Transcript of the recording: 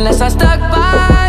unless I stuck by